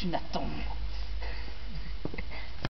tu n'attends.